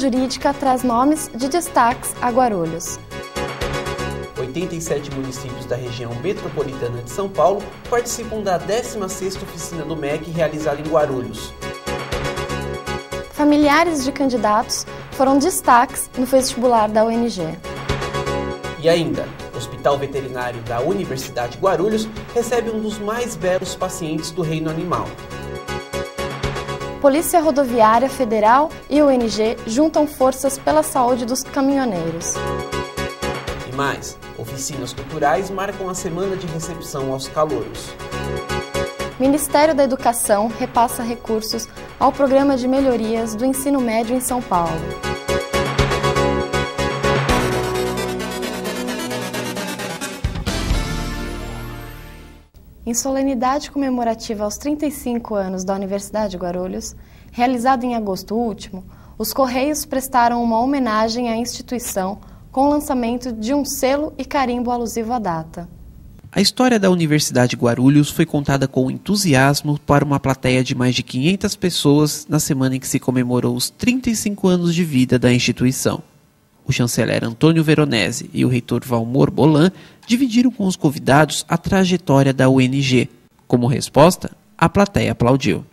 Jurídica traz nomes de destaques a Guarulhos. 87 municípios da região metropolitana de São Paulo participam da 16ª oficina do MEC realizada em Guarulhos. Familiares de candidatos foram destaques no vestibular da UNG. E ainda, o Hospital Veterinário da Universidade de Guarulhos recebe um dos mais belos pacientes do reino animal. Polícia Rodoviária Federal e UNG juntam forças pela saúde dos caminhoneiros. E mais, oficinas culturais marcam a semana de recepção aos calouros. Ministério da Educação repassa recursos ao Programa de Melhorias do Ensino Médio em São Paulo. Em solenidade comemorativa aos 35 anos da Universidade de Guarulhos, realizada em agosto último, os Correios prestaram uma homenagem à instituição com o lançamento de um selo e carimbo alusivo à data. A história da Universidade Guarulhos foi contada com entusiasmo para uma plateia de mais de 500 pessoas na semana em que se comemorou os 35 anos de vida da instituição. O chanceler Antônio Veronese e o reitor Valmor Bolan dividiram com os convidados a trajetória da UNG. Como resposta, a plateia aplaudiu.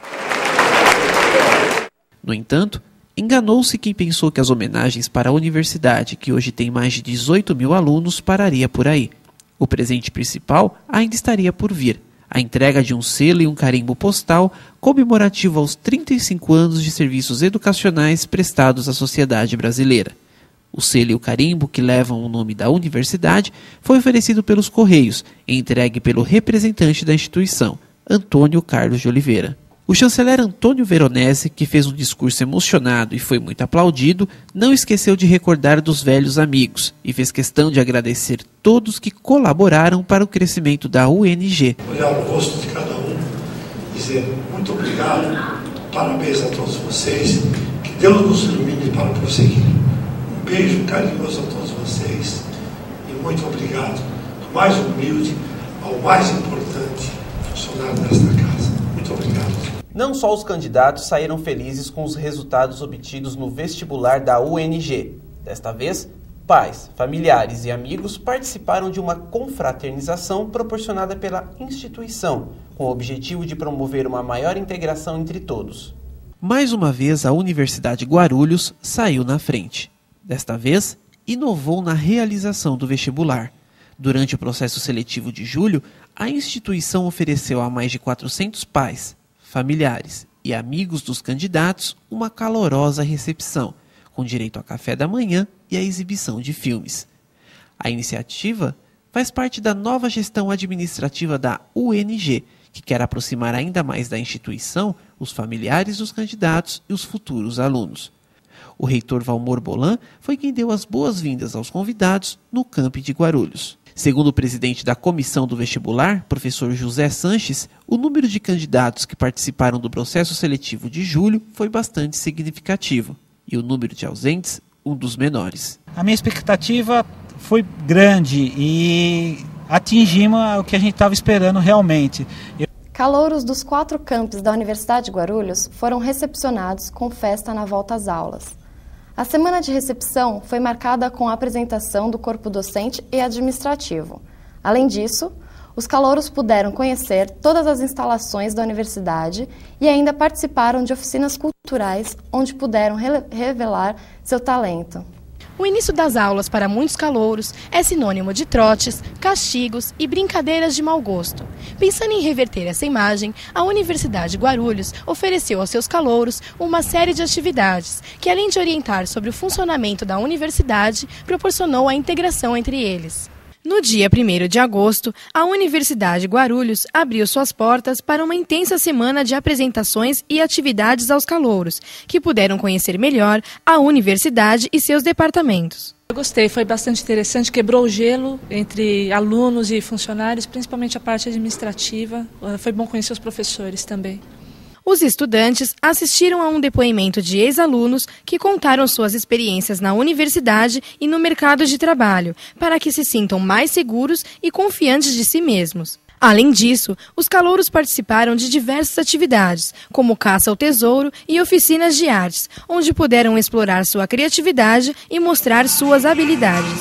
No entanto, enganou-se quem pensou que as homenagens para a universidade, que hoje tem mais de 18 mil alunos, pararia por aí. O presente principal ainda estaria por vir a entrega de um selo e um carimbo postal comemorativo aos 35 anos de serviços educacionais prestados à sociedade brasileira. O selo e o carimbo, que levam o nome da universidade, foi oferecido pelos Correios e entregue pelo representante da instituição, Antônio Carlos de Oliveira. O chanceler Antônio Veronese, que fez um discurso emocionado e foi muito aplaudido, não esqueceu de recordar dos velhos amigos e fez questão de agradecer todos que colaboraram para o crescimento da UNG. Olhar o rosto de cada um, dizer muito obrigado, parabéns a todos vocês, que Deus nos ilumine para prosseguir. Um beijo carinhoso a todos vocês e muito obrigado, do mais humilde ao mais importante funcionário desta casa. Muito obrigado. Não só os candidatos saíram felizes com os resultados obtidos no vestibular da UNG. Desta vez, pais, familiares e amigos participaram de uma confraternização proporcionada pela instituição, com o objetivo de promover uma maior integração entre todos. Mais uma vez, a Universidade Guarulhos saiu na frente. Desta vez, inovou na realização do vestibular. Durante o processo seletivo de julho, a instituição ofereceu a mais de 400 pais, familiares e amigos dos candidatos uma calorosa recepção, com direito a café da manhã e a exibição de filmes. A iniciativa faz parte da nova gestão administrativa da UNG, que quer aproximar ainda mais da instituição os familiares dos candidatos e os futuros alunos. O reitor Valmor Bolan foi quem deu as boas-vindas aos convidados no campi de Guarulhos. Segundo o presidente da comissão do vestibular, professor José Sanches, o número de candidatos que participaram do processo seletivo de julho foi bastante significativo e o número de ausentes, um dos menores. A minha expectativa foi grande e atingimos o que a gente estava esperando realmente. Eu... Calouros dos quatro campos da Universidade de Guarulhos foram recepcionados com festa na volta às aulas. A semana de recepção foi marcada com a apresentação do corpo docente e administrativo. Além disso, os calouros puderam conhecer todas as instalações da universidade e ainda participaram de oficinas culturais onde puderam revelar seu talento. O início das aulas para muitos calouros é sinônimo de trotes, castigos e brincadeiras de mau gosto. Pensando em reverter essa imagem, a Universidade Guarulhos ofereceu aos seus calouros uma série de atividades que, além de orientar sobre o funcionamento da universidade, proporcionou a integração entre eles. No dia 1 de agosto, a Universidade Guarulhos abriu suas portas para uma intensa semana de apresentações e atividades aos calouros, que puderam conhecer melhor a universidade e seus departamentos. Eu gostei, foi bastante interessante, quebrou o gelo entre alunos e funcionários, principalmente a parte administrativa. Foi bom conhecer os professores também. Os estudantes assistiram a um depoimento de ex-alunos que contaram suas experiências na universidade e no mercado de trabalho, para que se sintam mais seguros e confiantes de si mesmos. Além disso, os calouros participaram de diversas atividades, como caça ao tesouro e oficinas de artes, onde puderam explorar sua criatividade e mostrar suas habilidades.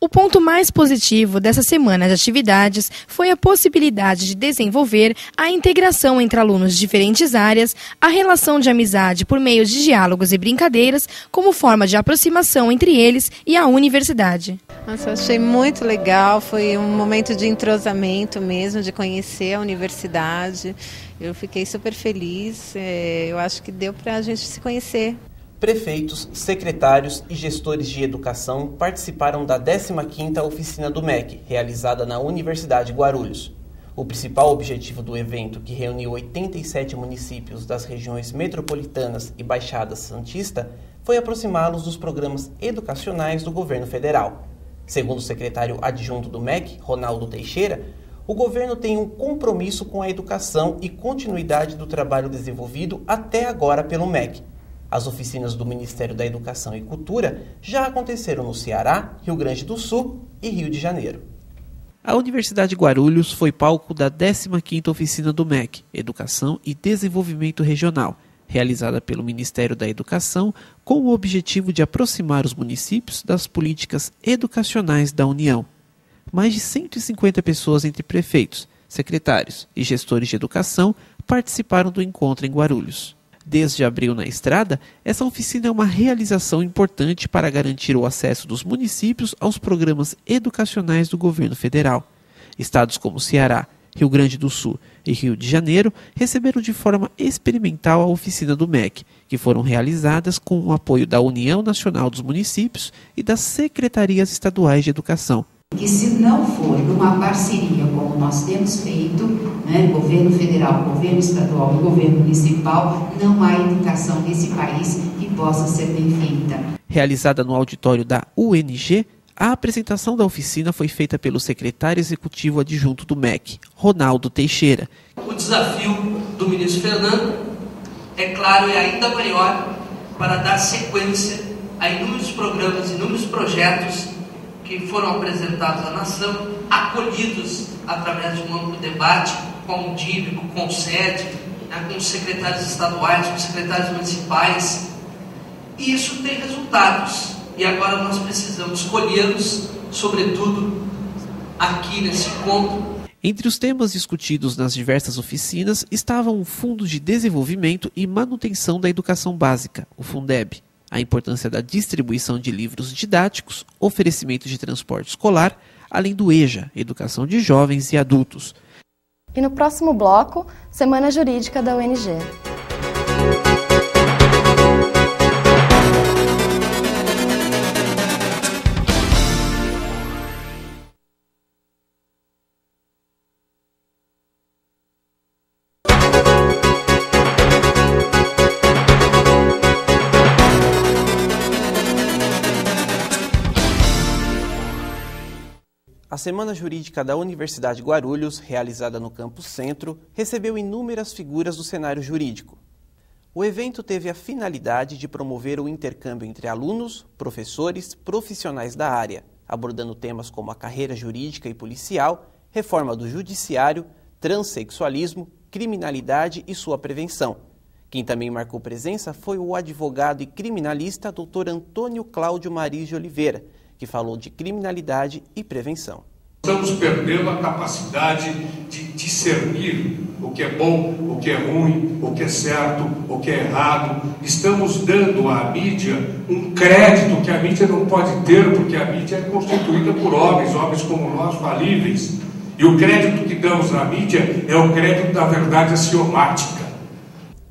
O ponto mais positivo dessa semana de atividades foi a possibilidade de desenvolver a integração entre alunos de diferentes áreas, a relação de amizade por meio de diálogos e brincadeiras, como forma de aproximação entre eles e a universidade. Nossa, achei muito legal, foi um momento de entrosamento mesmo, de conhecer a universidade. Eu fiquei super feliz, é, eu acho que deu para a gente se conhecer prefeitos, secretários e gestores de educação participaram da 15ª oficina do MEC, realizada na Universidade Guarulhos. O principal objetivo do evento, que reuniu 87 municípios das regiões metropolitanas e Baixada Santista, foi aproximá-los dos programas educacionais do governo federal. Segundo o secretário adjunto do MEC, Ronaldo Teixeira, o governo tem um compromisso com a educação e continuidade do trabalho desenvolvido até agora pelo MEC as oficinas do Ministério da Educação e Cultura já aconteceram no Ceará, Rio Grande do Sul e Rio de Janeiro. A Universidade Guarulhos foi palco da 15ª oficina do MEC, Educação e Desenvolvimento Regional, realizada pelo Ministério da Educação com o objetivo de aproximar os municípios das políticas educacionais da União. Mais de 150 pessoas entre prefeitos, secretários e gestores de educação participaram do encontro em Guarulhos. Desde abril na estrada, essa oficina é uma realização importante para garantir o acesso dos municípios aos programas educacionais do governo federal. Estados como Ceará, Rio Grande do Sul e Rio de Janeiro receberam de forma experimental a oficina do MEC, que foram realizadas com o apoio da União Nacional dos Municípios e das Secretarias Estaduais de Educação que se não for uma parceria como nós temos feito, né, governo federal, governo estadual e governo municipal, não há educação nesse país que possa ser bem feita. Realizada no auditório da UNG, a apresentação da oficina foi feita pelo secretário executivo adjunto do MEC, Ronaldo Teixeira. O desafio do ministro Fernando, é claro, é ainda maior para dar sequência a inúmeros programas, inúmeros projetos que foram apresentados à nação, acolhidos através de um amplo debate com o DIB, com o SED, né, com os secretários estaduais, com os secretários municipais. E isso tem resultados. E agora nós precisamos colhê-los, sobretudo aqui nesse encontro. Entre os temas discutidos nas diversas oficinas estavam o Fundo de Desenvolvimento e Manutenção da Educação Básica, o Fundeb, a importância da distribuição de livros didáticos, oferecimento de transporte escolar, além do EJA, Educação de Jovens e Adultos. E no próximo bloco, Semana Jurídica da UNG. A Semana Jurídica da Universidade Guarulhos, realizada no Campus Centro, recebeu inúmeras figuras do cenário jurídico. O evento teve a finalidade de promover o intercâmbio entre alunos, professores, profissionais da área, abordando temas como a carreira jurídica e policial, reforma do judiciário, transexualismo, criminalidade e sua prevenção. Quem também marcou presença foi o advogado e criminalista Dr. Antônio Cláudio Maris de Oliveira, que falou de criminalidade e prevenção. Estamos perdendo a capacidade de discernir o que é bom, o que é ruim, o que é certo, o que é errado. Estamos dando à mídia um crédito que a mídia não pode ter, porque a mídia é constituída por homens, homens como nós, falíveis. E o crédito que damos à mídia é o crédito da verdade axiomática.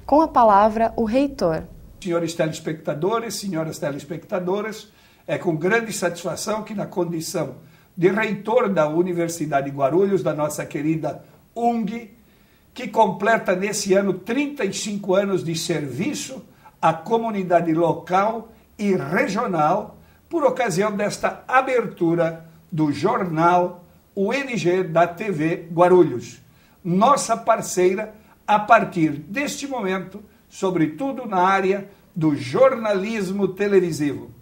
Com a palavra, o reitor. Senhores telespectadores, senhoras telespectadoras, é com grande satisfação que, na condição de reitor da Universidade de Guarulhos, da nossa querida UNG, que completa nesse ano 35 anos de serviço à comunidade local e regional, por ocasião desta abertura do jornal UNG da TV Guarulhos, nossa parceira a partir deste momento, sobretudo na área do jornalismo televisivo.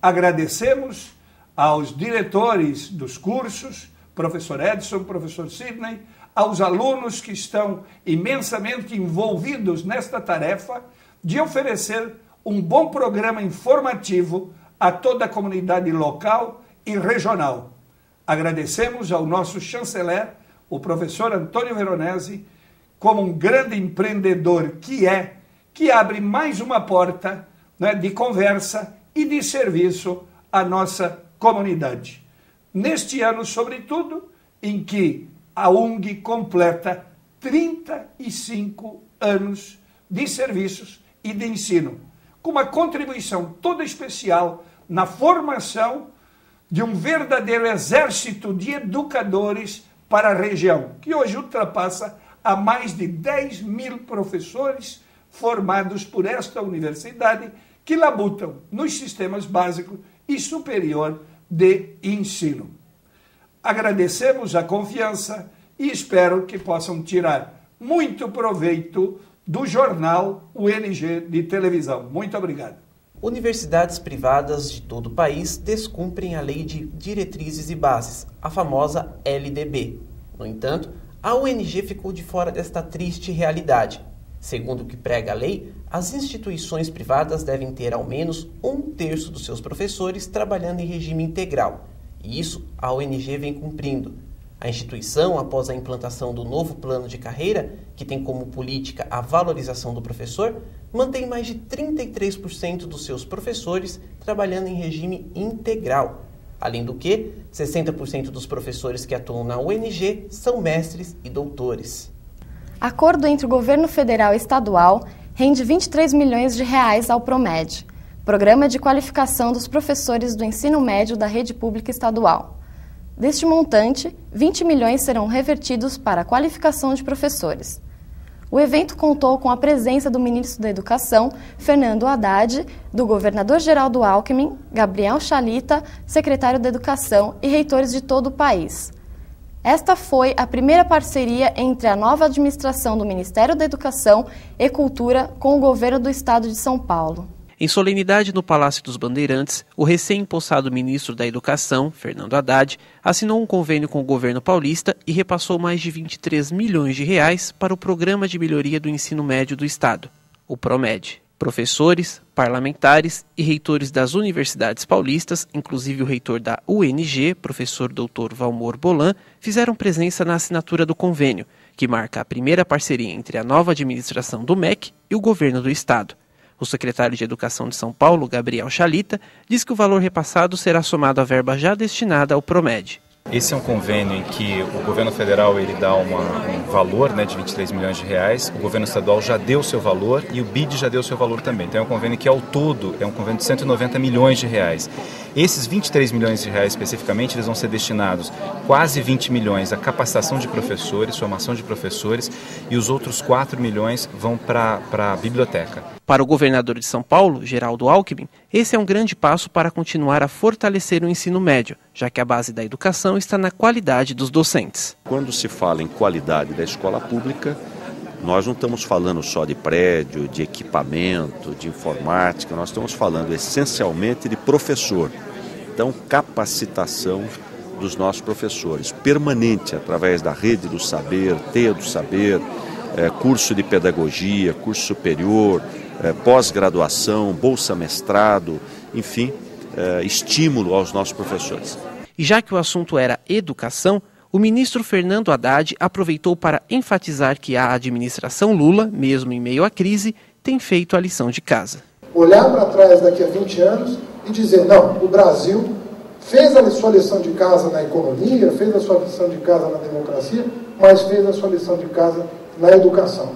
Agradecemos aos diretores dos cursos, professor Edson, professor Sidney, aos alunos que estão imensamente envolvidos nesta tarefa de oferecer um bom programa informativo a toda a comunidade local e regional. Agradecemos ao nosso chanceler, o professor Antônio Veronese, como um grande empreendedor que é, que abre mais uma porta né, de conversa e de serviço à nossa comunidade. Neste ano, sobretudo, em que a UNG completa 35 anos de serviços e de ensino, com uma contribuição toda especial na formação de um verdadeiro exército de educadores para a região, que hoje ultrapassa a mais de 10 mil professores formados por esta universidade que labutam nos sistemas básico e superior de ensino. Agradecemos a confiança e espero que possam tirar muito proveito do jornal UNG de televisão. Muito obrigado. Universidades privadas de todo o país descumprem a Lei de Diretrizes e Bases, a famosa LDB. No entanto, a UNG ficou de fora desta triste realidade. Segundo o que prega a lei, as instituições privadas devem ter ao menos um terço dos seus professores trabalhando em regime integral e isso a ONG vem cumprindo. A instituição, após a implantação do novo plano de carreira, que tem como política a valorização do professor, mantém mais de 33% dos seus professores trabalhando em regime integral. Além do que, 60% dos professores que atuam na ONG são mestres e doutores. Acordo entre o governo federal e estadual rende 23 milhões de reais ao Promed. Programa de Qualificação dos Professores do Ensino Médio da Rede Pública Estadual. Deste montante, 20 milhões serão revertidos para a qualificação de professores. O evento contou com a presença do ministro da Educação, Fernando Haddad, do governador Geraldo Alckmin, Gabriel Chalita, secretário da Educação e reitores de todo o país. Esta foi a primeira parceria entre a nova administração do Ministério da Educação e Cultura com o governo do estado de São Paulo. Em solenidade no Palácio dos Bandeirantes, o recém-impossado ministro da Educação, Fernando Haddad, assinou um convênio com o governo paulista e repassou mais de 23 milhões de reais para o Programa de Melhoria do Ensino Médio do Estado, o PROMED. Professores, parlamentares e reitores das universidades paulistas, inclusive o reitor da UNG, professor Dr. Valmor Bolan, fizeram presença na assinatura do convênio, que marca a primeira parceria entre a nova administração do MEC e o governo do estado. O secretário de Educação de São Paulo, Gabriel Chalita, diz que o valor repassado será somado à verba já destinada ao Promed. Esse é um convênio em que o governo federal ele dá uma, um valor né, de 23 milhões de reais, o governo estadual já deu seu valor e o BID já deu seu valor também. Então é um convênio que ao todo é um convênio de 190 milhões de reais. Esses 23 milhões de reais especificamente eles vão ser destinados quase 20 milhões à capacitação de professores, formação de professores e os outros 4 milhões vão para a biblioteca. Para o governador de São Paulo, Geraldo Alckmin, esse é um grande passo para continuar a fortalecer o ensino médio, já que a base da educação está na qualidade dos docentes. Quando se fala em qualidade da escola pública, nós não estamos falando só de prédio, de equipamento, de informática, nós estamos falando essencialmente de professor. Então, capacitação dos nossos professores, permanente através da rede do saber, teia do saber, é, curso de pedagogia, curso superior, é, pós-graduação, bolsa mestrado, enfim, é, estímulo aos nossos professores. E já que o assunto era educação, o ministro Fernando Haddad aproveitou para enfatizar que a administração Lula, mesmo em meio à crise, tem feito a lição de casa. Olhar para trás daqui a 20 anos e dizer: não, o Brasil fez a sua lição de casa na economia, fez a sua lição de casa na democracia, mas fez a sua lição de casa na educação.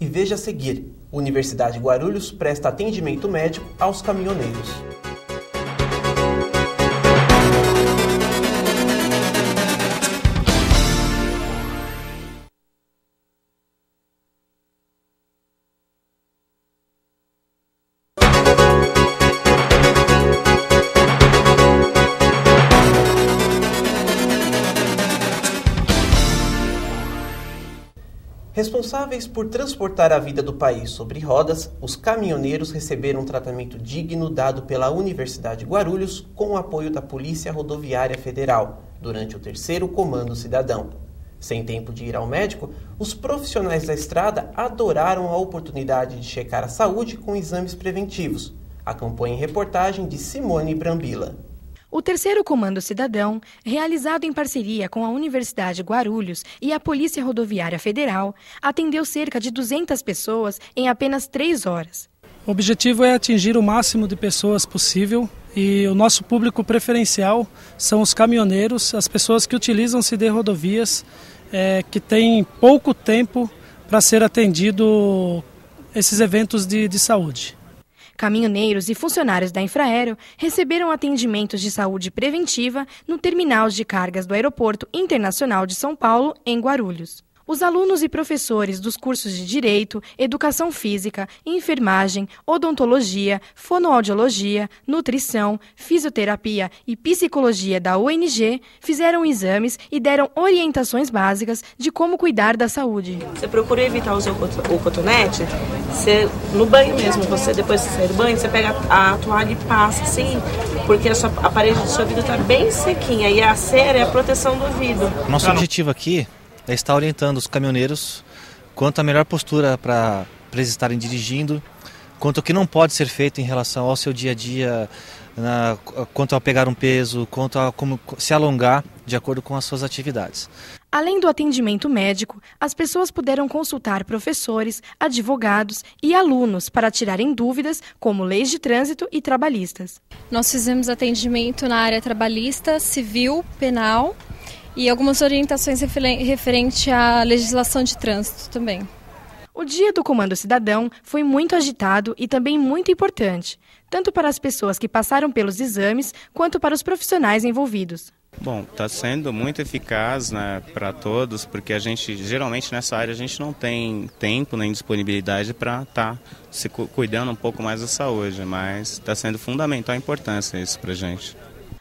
E veja a seguir Universidade Guarulhos presta atendimento médico aos caminhoneiros. Responsáveis por transportar a vida do país sobre rodas, os caminhoneiros receberam um tratamento digno dado pela Universidade Guarulhos com o apoio da Polícia Rodoviária Federal durante o terceiro Comando Cidadão. Sem tempo de ir ao médico, os profissionais da estrada adoraram a oportunidade de checar a saúde com exames preventivos. Acompanhe reportagem de Simone Brambila. O terceiro Comando Cidadão, realizado em parceria com a Universidade Guarulhos e a Polícia Rodoviária Federal, atendeu cerca de 200 pessoas em apenas três horas. O objetivo é atingir o máximo de pessoas possível e o nosso público preferencial são os caminhoneiros, as pessoas que utilizam-se de rodovias é, que têm pouco tempo para ser atendido esses eventos de, de saúde. Caminhoneiros e funcionários da Infraero receberam atendimentos de saúde preventiva no terminal de cargas do Aeroporto Internacional de São Paulo, em Guarulhos. Os alunos e professores dos cursos de Direito, Educação Física, Enfermagem, Odontologia, Fonoaudiologia, Nutrição, Fisioterapia e Psicologia da UNG fizeram exames e deram orientações básicas de como cuidar da saúde. Você procura evitar usar o cotonete, você, no banho mesmo, você depois de sair do banho, você pega a toalha e passa assim, porque a, sua, a parede do seu ouvido está bem sequinha e a cera é a proteção do ouvido. Nosso objetivo aqui é estar orientando os caminhoneiros quanto à melhor postura para eles estarem dirigindo, quanto ao que não pode ser feito em relação ao seu dia a dia, na, quanto a pegar um peso, quanto a como se alongar de acordo com as suas atividades. Além do atendimento médico, as pessoas puderam consultar professores, advogados e alunos para tirarem dúvidas como leis de trânsito e trabalhistas. Nós fizemos atendimento na área trabalhista, civil, penal e algumas orientações referente à legislação de trânsito também. O dia do Comando Cidadão foi muito agitado e também muito importante, tanto para as pessoas que passaram pelos exames quanto para os profissionais envolvidos. Bom, está sendo muito eficaz né, para todos, porque a gente, geralmente nessa área, a gente não tem tempo nem disponibilidade para estar tá se cuidando um pouco mais da saúde, mas está sendo fundamental a importância isso para a gente.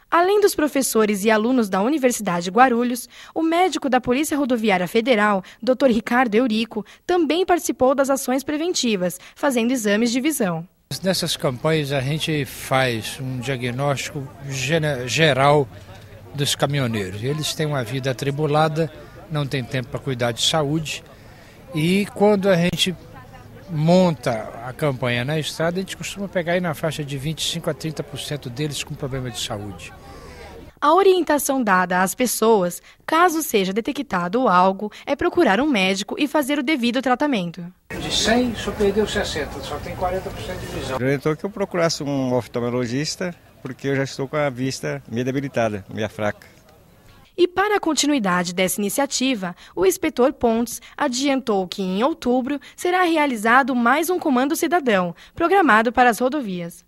Além dos professores e alunos da Universidade Guarulhos, o médico da Polícia Rodoviária Federal, Dr. Ricardo Eurico, também participou das ações preventivas, fazendo exames de visão. Nessas campanhas a gente faz um diagnóstico geral dos caminhoneiros. Eles têm uma vida atribulada, não têm tempo para cuidar de saúde e quando a gente monta a campanha na estrada, a gente costuma pegar aí na faixa de 25 a 30% deles com problema de saúde. A orientação dada às pessoas, caso seja detectado algo, é procurar um médico e fazer o devido tratamento. De 100, só perdeu 60, só tem 40% de visão. Orientou que eu procurasse um oftalmologista, porque eu já estou com a vista meio debilitada, meio fraca. E para a continuidade dessa iniciativa, o inspetor Pontes adiantou que em outubro será realizado mais um Comando Cidadão, programado para as rodovias.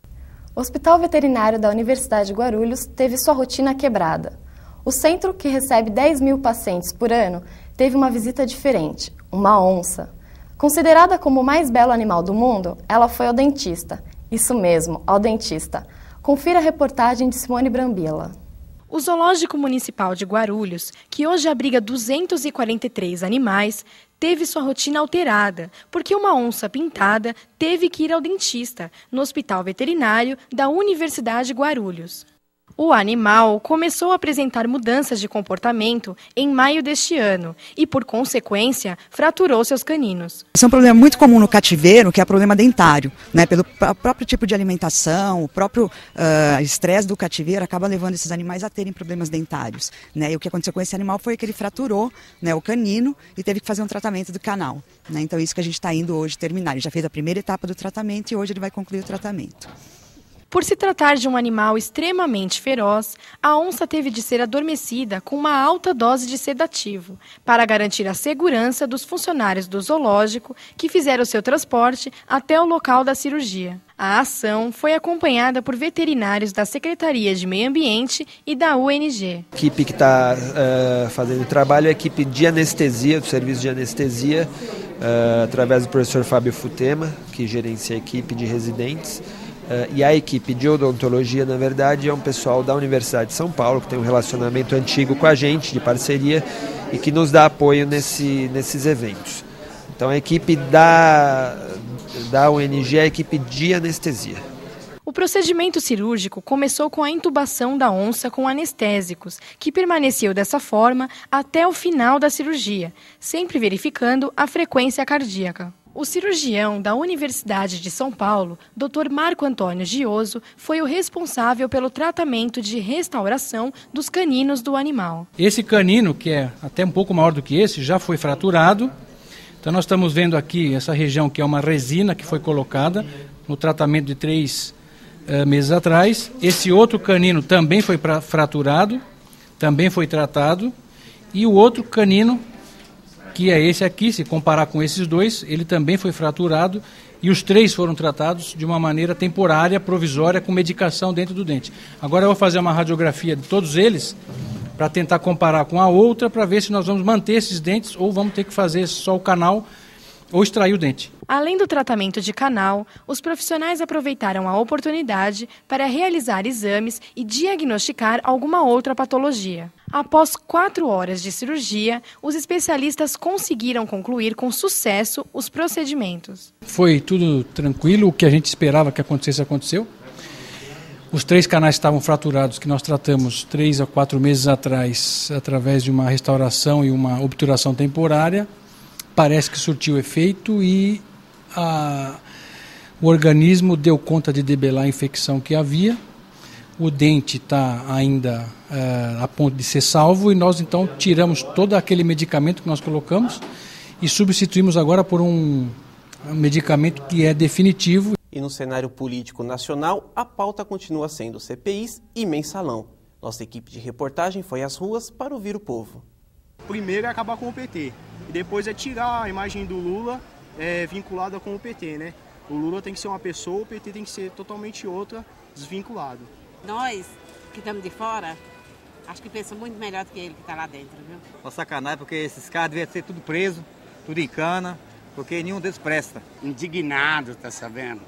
O Hospital Veterinário da Universidade de Guarulhos teve sua rotina quebrada. O centro, que recebe 10 mil pacientes por ano, teve uma visita diferente, uma onça. Considerada como o mais belo animal do mundo, ela foi ao dentista. Isso mesmo, ao dentista. Confira a reportagem de Simone Brambila. O Zoológico Municipal de Guarulhos, que hoje abriga 243 animais, teve sua rotina alterada, porque uma onça pintada teve que ir ao dentista, no Hospital Veterinário da Universidade Guarulhos. O animal começou a apresentar mudanças de comportamento em maio deste ano e, por consequência, fraturou seus caninos. Esse é um problema muito comum no cativeiro, que é problema dentário. Né? Pelo próprio tipo de alimentação, o próprio uh, estresse do cativeiro acaba levando esses animais a terem problemas dentários. Né? E o que aconteceu com esse animal foi que ele fraturou né, o canino e teve que fazer um tratamento do canal. Né? Então, é isso que a gente está indo hoje terminar. Ele já fez a primeira etapa do tratamento e hoje ele vai concluir o tratamento. Por se tratar de um animal extremamente feroz, a onça teve de ser adormecida com uma alta dose de sedativo, para garantir a segurança dos funcionários do zoológico que fizeram seu transporte até o local da cirurgia. A ação foi acompanhada por veterinários da Secretaria de Meio Ambiente e da UNG. A equipe que está uh, fazendo o trabalho é a equipe de anestesia, do serviço de anestesia, uh, através do professor Fábio Futema, que gerencia a equipe de residentes. Uh, e a equipe de odontologia, na verdade, é um pessoal da Universidade de São Paulo, que tem um relacionamento antigo com a gente, de parceria, e que nos dá apoio nesse, nesses eventos. Então a equipe da, da UNG é a equipe de anestesia. O procedimento cirúrgico começou com a intubação da onça com anestésicos, que permaneceu dessa forma até o final da cirurgia, sempre verificando a frequência cardíaca. O cirurgião da Universidade de São Paulo, Dr. Marco Antônio Gioso, foi o responsável pelo tratamento de restauração dos caninos do animal. Esse canino, que é até um pouco maior do que esse, já foi fraturado. Então nós estamos vendo aqui essa região que é uma resina que foi colocada no tratamento de três uh, meses atrás. Esse outro canino também foi fraturado, também foi tratado. E o outro canino, que é esse aqui, se comparar com esses dois, ele também foi fraturado. E os três foram tratados de uma maneira temporária, provisória, com medicação dentro do dente. Agora eu vou fazer uma radiografia de todos eles para tentar comparar com a outra para ver se nós vamos manter esses dentes ou vamos ter que fazer só o canal ou extrair o dente. Além do tratamento de canal, os profissionais aproveitaram a oportunidade para realizar exames e diagnosticar alguma outra patologia. Após quatro horas de cirurgia, os especialistas conseguiram concluir com sucesso os procedimentos. Foi tudo tranquilo, o que a gente esperava que acontecesse aconteceu. Os três canais estavam fraturados, que nós tratamos três a quatro meses atrás, através de uma restauração e uma obturação temporária parece que surtiu efeito e a, o organismo deu conta de debelar a infecção que havia. O dente está ainda uh, a ponto de ser salvo e nós então tiramos todo aquele medicamento que nós colocamos e substituímos agora por um, um medicamento que é definitivo. E no cenário político nacional, a pauta continua sendo CPIs e mensalão. Nossa equipe de reportagem foi às ruas para ouvir o povo. Primeiro é acabar com o PT e depois é tirar a imagem do Lula é, vinculada com o PT, né? O Lula tem que ser uma pessoa, o PT tem que ser totalmente outra, desvinculado. Nós, que estamos de fora, acho que pensa muito melhor do que ele que está lá dentro, viu? Uma sacanagem, porque esses caras devem ser tudo preso, tudo em cana, porque nenhum deles presta. Indignado, tá sabendo?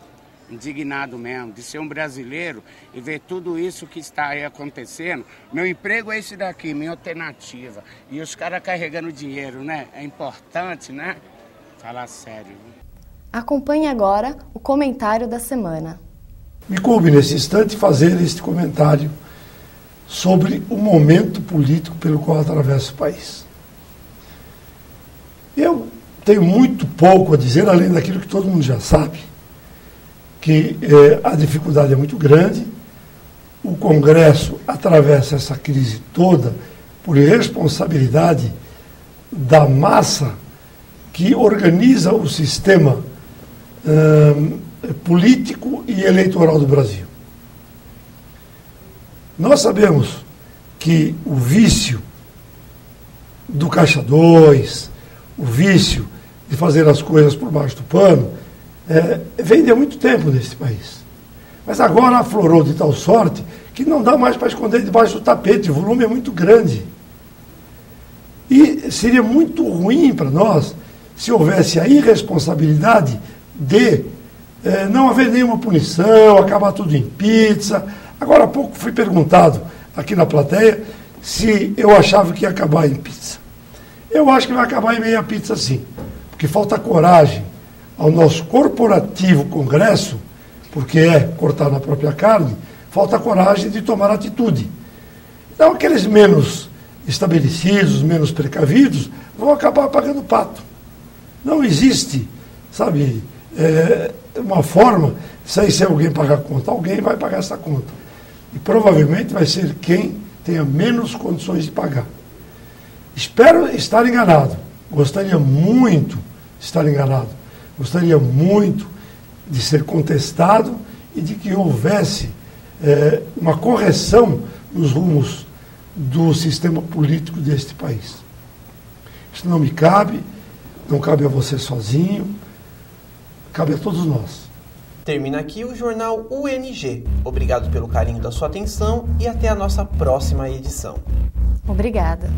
Indignado mesmo, de ser um brasileiro e ver tudo isso que está aí acontecendo. Meu emprego é esse daqui, minha alternativa. E os caras carregando dinheiro, né? É importante, né? Falar sério. Acompanhe agora o comentário da semana. Me coube nesse instante fazer este comentário sobre o momento político pelo qual atravessa o país. Eu tenho muito pouco a dizer, além daquilo que todo mundo já sabe que eh, a dificuldade é muito grande, o Congresso atravessa essa crise toda por irresponsabilidade da massa que organiza o sistema eh, político e eleitoral do Brasil. Nós sabemos que o vício do Caixa 2, o vício de fazer as coisas por baixo do pano, é, vende há muito tempo nesse país. Mas agora aflorou de tal sorte que não dá mais para esconder debaixo do tapete, o volume é muito grande. E seria muito ruim para nós se houvesse a irresponsabilidade de é, não haver nenhuma punição, acabar tudo em pizza. Agora há pouco fui perguntado aqui na plateia se eu achava que ia acabar em pizza. Eu acho que vai acabar em meia pizza sim, porque falta coragem ao nosso corporativo Congresso, porque é cortar na própria carne, falta coragem de tomar atitude. Então, aqueles menos estabelecidos, menos precavidos, vão acabar pagando pato. Não existe, sabe, é, uma forma, sem se alguém pagar a conta, alguém vai pagar essa conta. E provavelmente vai ser quem tenha menos condições de pagar. Espero estar enganado. Gostaria muito de estar enganado. Gostaria muito de ser contestado e de que houvesse é, uma correção nos rumos do sistema político deste país. Isso não me cabe, não cabe a você sozinho, cabe a todos nós. Termina aqui o jornal UNG. Obrigado pelo carinho da sua atenção e até a nossa próxima edição. Obrigada.